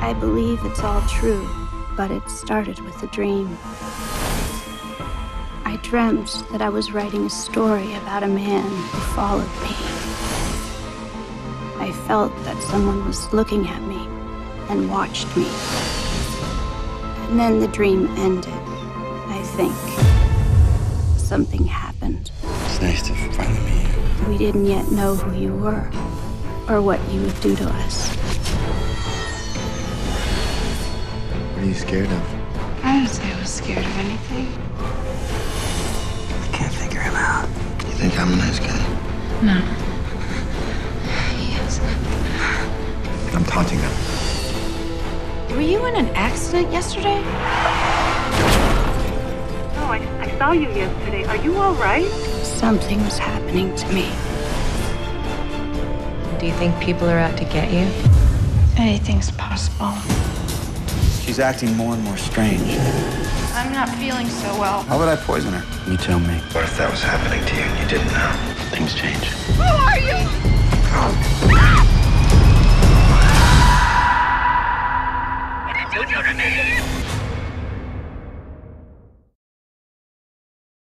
I believe it's all true, but it started with a dream. I dreamt that I was writing a story about a man who followed me. I felt that someone was looking at me and watched me. And then the dream ended, I think. Something happened. It's nice to finally meet you. We didn't yet know who you were or what you would do to us. What are you scared of? I didn't say I was scared of anything. I can't figure him out. You think I'm a nice guy? No. Yes. I'm taunting them. Were you in an accident yesterday? Oh, I, I saw you yesterday. Are you all right? Something was happening to me. Do you think people are out to get you? Anything's possible. She's acting more and more strange. I'm not feeling so well. How would I poison her? You tell me. What if that was happening to you and you didn't know? Things change. Who are you? What did you do to me?